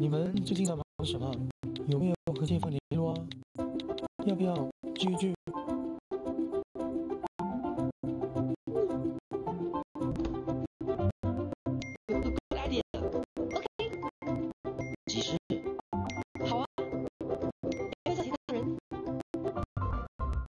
你们最近在忙什么？有没有和建峰联络啊？要不要聚一聚？来点，OK。其实